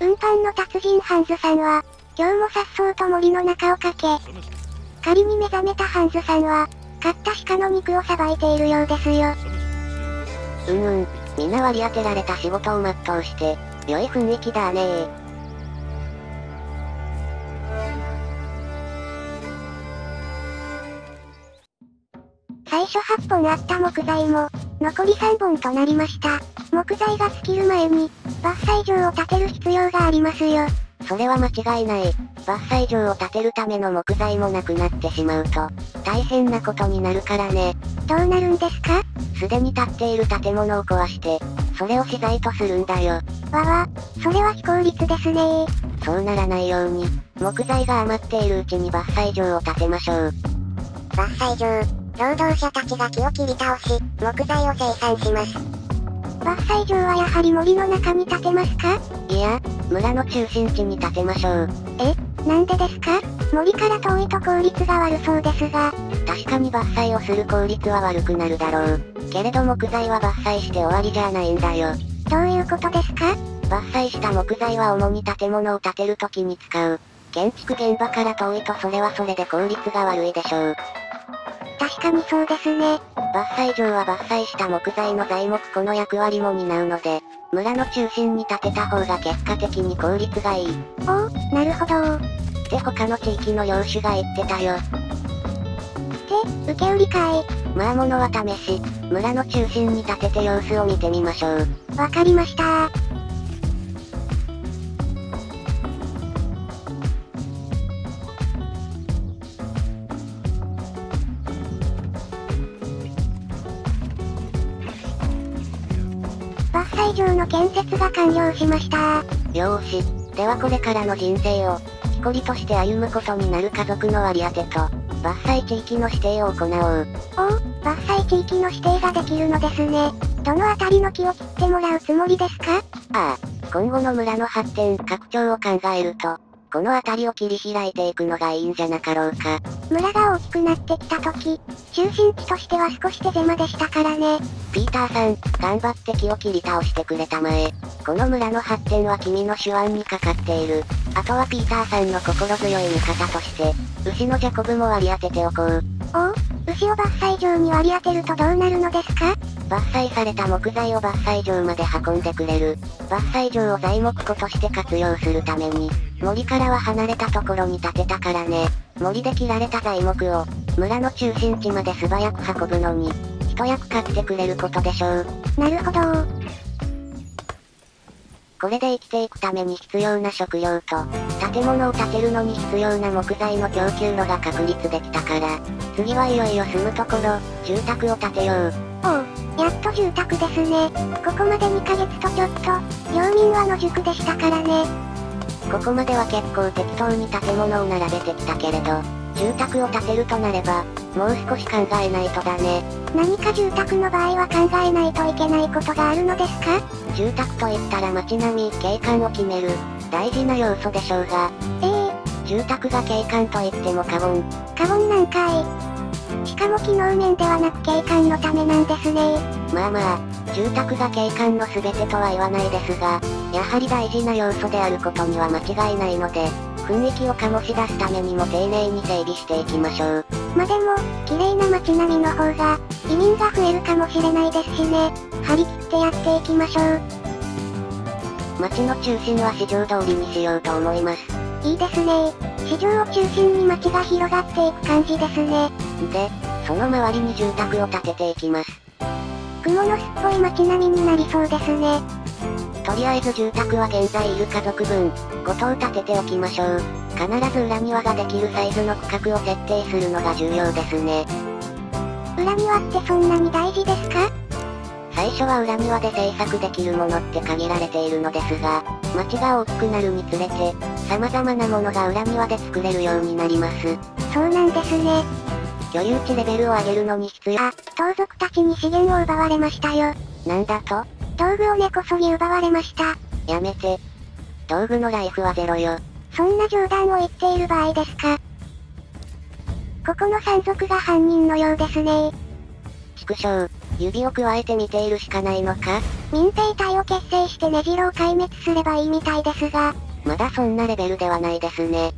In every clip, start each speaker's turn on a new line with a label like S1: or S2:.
S1: 運搬の達人ハンズさんは、今日も颯爽と森の中を駆け、仮に目覚めたハンズさんは、買った鹿の肉をさばいているようですよ。
S2: うんうん、みんな割り当てられた仕事を全うして、良い雰囲気だね
S1: 最初8本あった木材も、残り3本となりました。木材が尽きる前に、伐採場を建てる必要がありますよ。
S2: それは間違いない。伐採場を建てるための木材もなくなってしまうと、大変なことになるからね。
S1: どうなるんですか？
S2: すでに建っている建物を壊して、それを資材とするんだよ。
S1: わわ、それは非効率ですね
S2: そうならないように、木材が余っているうちに伐採場を建てましょう。
S3: 伐採場、労働者たちが木を切り倒し、木材を生産します。
S1: 伐採場はやはり森の中に建てますか？
S2: いや、村の中心地に建てましょう。
S1: え、なんでですか？森から遠いと効率が悪そうですが。
S2: 確かに伐採をする効率は悪くなるだろう。けれど木材は伐採して終わりじゃないんだよ。
S1: どういうことですか？
S2: 伐採した木材は主に建物を建てる時に使う。建築現場から遠いとそれはそれで効率が悪いでしょう。
S1: 確かにそうですね。
S2: 伐採場は伐採した木材の材木この役割も担うので、村の中心に建てた方が結果的に効率がいい。
S1: おお、なるほど
S2: って他の地域の領主が言ってたよ。
S1: で、受け売りかい。
S2: まあ物は試し、村の中心に建てて様子を見てみましょう。
S1: わかりました場の建設が完了しました。
S2: よーし。ではこれからの人生を、木こりとして歩むことになる家族の割り当てと、伐採地域の指定を行おう。お
S1: お、伐採地域の指定ができるのですね。どの辺りの木を切ってもらうつもりですか？
S2: ああ、今後の村の発展拡張を考えると、この辺りを切り開いていくのがいいんじゃなかろうか。
S1: 村が大きくなってきた時、中心地としては少し手狭でしたからね。
S2: ピーターさん、頑張って木を切り倒してくれたまえ。この村の発展は君の手腕にかかっている。あとはピーターさんの心強い味方として、牛のジャコブも割り当てておこう。
S1: おお、牛を伐採場に割り当てるとどうなるのですか？
S2: 伐採された木材を伐採場まで運んでくれる。伐採場を材木庫として活用するために、森からは離れたところに建てたからね。森で切られた材木を、村の中心地まで素早く運ぶのに、一役買ってくれることでしょう。
S1: なるほど
S2: これで生きていくために必要な食料と、建物を建てるのに必要な木材の供給路が確立できたから、次はいよいよ住むところ、住宅を建てよう。
S1: おお、やっと住宅ですね。ここまで2ヶ月とちょっと、領民は野宿でしたからね。
S2: ここまでは結構適当に建物を並べてきたけれど、住宅を建てるとなれば、もう少し考えないとだね。
S1: 何か住宅の場合は考えないといけないことがあるのですか？
S2: 住宅といったら街並み、景観を決める、大事な要素でしょうが。
S1: ええ
S2: ー、住宅が景観といっても過言。
S1: 過言なんかい。しかも機能面ではなく景観のためなんですね
S2: まあまあ、住宅が景観の全てとは言わないですが、やはり大事な要素であることには間違いないので、雰囲気を醸し出すためにも丁寧に整備していきましょう。
S1: までも、綺麗な街並みの方が、移民が増えるかもしれないですしね。張り切ってやっていきましょう。
S2: 街の中心は市場通りにしようと思います。
S1: いいですね市場を中心に街が広がっていく感じですね。
S2: で、その周りに住宅を建てていきます。
S1: 雲の巣っぽい街並みになりそうですね。
S2: とりあえず住宅は現在いる家族分、5棟建てておきましょう。必ず裏庭ができるサイズの区画を設定するのが重要ですね。
S1: 裏庭ってそんなに大事ですか？
S2: 最初は裏庭で製作できるものって限られているのですが、街が大きくなるにつれて、様々なものが裏庭で作れるようになります。
S1: そうなんですね。
S2: 居留地レベルを上げるのに必要。
S1: あ、盗賊たちに資源を奪われましたよ。
S2: なんだと？
S1: 道具を根こそぎ奪われました。
S2: やめて。道具のライフはゼロよ。
S1: そんな冗談を言っている場合ですかここの山賊が犯人のようですね
S2: 畜生、指を加えて見ているしかないのか？
S1: 民兵隊を結成して根城を壊滅すればいいみたいですが、
S2: まだそんなレベルではないですね。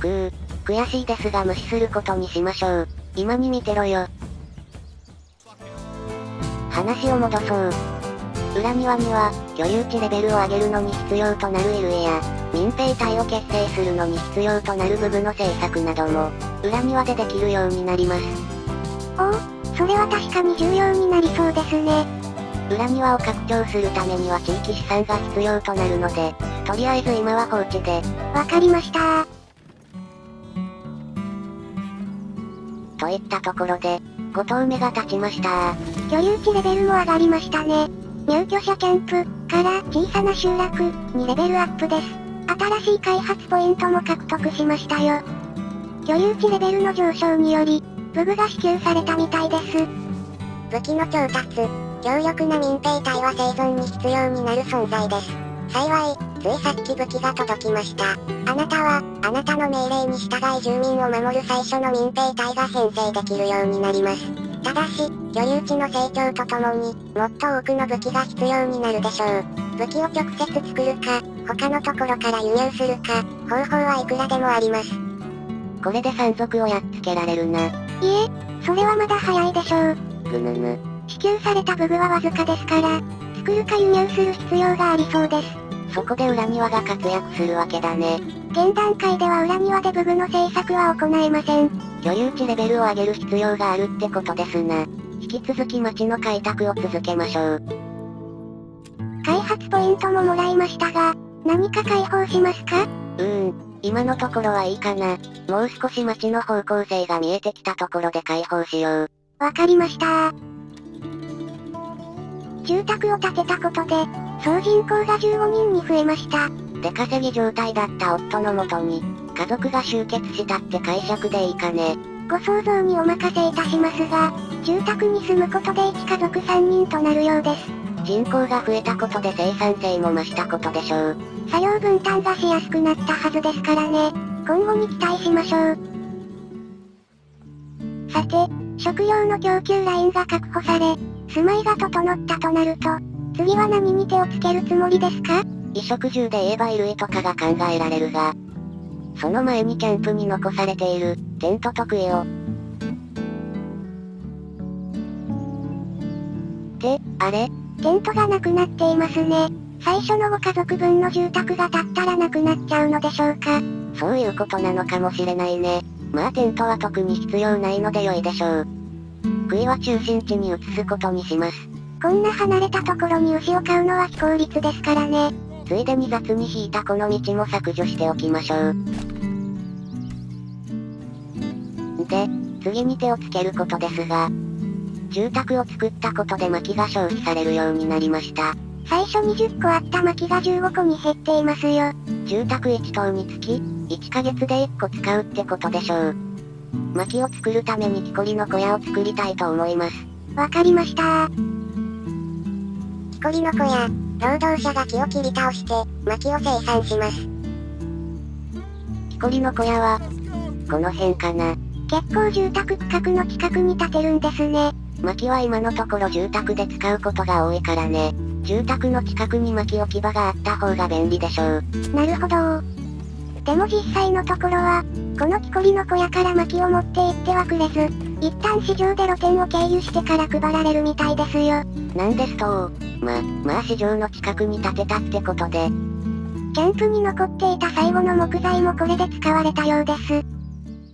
S2: くー、悔しいですが無視することにしましょう。今に見てろよ。話を戻そう。裏庭には、居留地レベルを上げるのに必要となる LA や、民兵隊を結成するのに必要となる部分の政策なども、裏庭でできるようになります。
S1: おお、それは確かに重要になりそうですね。
S2: 裏庭を拡張するためには地域資産が必要となるので、とりあえず今は放置で。
S1: わかりました
S2: といったところで、5投目が立ちました
S1: 居留地レベルも上がりましたね。入居者キャンプ、から小さな集落、にレベルアップです。新しい開発ポイントも獲得しましたよ。居留地レベルの上昇により、武具が支給されたみたいです。
S3: 武器の調達、強力な民兵隊は生存に必要になる存在です。幸い、ついさっき武器が届きました。あなたは、あなたの命令に従い住民を守る最初の民兵隊が編成できるようになります。ただし、居留地の成長とともに、もっと多くの武器が必要になるでしょう。武器を直接作るか、他のところから輸入するか、方法はいくらでもあります。
S2: これで山賊をやっつけられるな。い
S1: え、それはまだ早いでしょう。
S2: ぐぬぬ。
S1: 支給された武具はわずかですから、作るか輸入する必要がありそうです。
S2: そこで裏庭が活躍するわけだね。
S1: 現段階では裏庭で武具の製作は行えません。
S2: 居留地レベルを上げる必要があるってことですな。引き続き町の開拓を続けましょう。
S1: 開発ポイントももらいましたが、何か解放しますか？
S2: うーん、今のところはいいかな。もう少し町の方向性が見えてきたところで解放しよう。
S1: わかりました住宅を建てたことで、総人口が15人に増えました。
S2: 出稼ぎ状態だった夫のもとに、家族が集結したって解釈でいいかね。
S1: ご想像にお任せいたしますが、住宅に住むことで1家族3人となるようです。
S2: 人口が増えたことで生産性も増したことでしょう。
S1: 作業分担がしやすくなったはずですからね。今後に期待しましょう。さて、食料の供給ラインが確保され、住まいが整ったとなると、次は何に手をつけるつもりですか？
S2: 衣食住で言えば衣類とかが考えられるが、その前にキャンプに残されている、テントと杭を。って、あれ？
S1: テントがなくなっていますね。最初のご家族分の住宅が建ったらなくなっちゃうのでしょうか？
S2: そういうことなのかもしれないね。まあテントは特に必要ないので良いでしょう。杭は中心地に移すことにします。
S1: こんな離れたところに牛を飼うのは非効率ですからね。
S2: ついでに雑に引いたこの道も削除しておきましょう。で、次に手をつけることですが、住宅を作ったことで薪が消費されるようになりました。
S1: 最初に10個あった薪が15個に減っていますよ。
S2: 住宅1棟につき、1ヶ月で1個使うってことでしょう。薪を作るために木こりの小屋を作りたいと思います。
S1: わかりました
S3: 木こりの小屋、労働者が木を切り倒して、薪を生産します。
S2: 木こりの小屋は、この辺かな。
S1: 結構住宅区画の近くに建てるんですね。
S2: 薪は今のところ住宅で使うことが多いからね。住宅の近くに薪置き場があった方が便利でしょう。
S1: なるほどでも実際のところは、この木こりの小屋から薪を持って行ってはくれず、一旦市場で露店を経由してから配られるみたいですよ。
S2: なんですとま、まあ市場の近くに建てたってことで。
S1: キャンプに残っていた最後の木材もこれで使われたようです。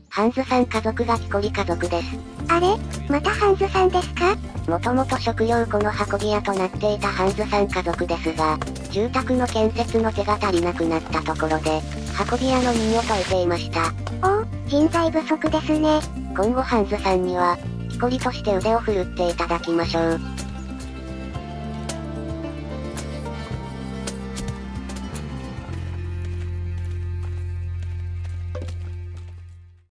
S2: ハンズさん家族が木こり家族です。
S1: あれ？またハンズさんですか？
S2: もともと食料庫の運び屋となっていたハンズさん家族ですが、住宅の建設の手が足りなくなったところで、運び屋の任を解いていました。
S1: おお、人材不足ですね。
S2: 今後ハンズさんには、木こりとして腕を振るっていただきましょう。